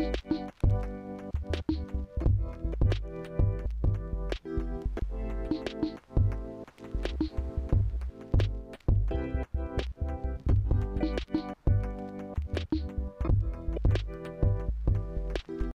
you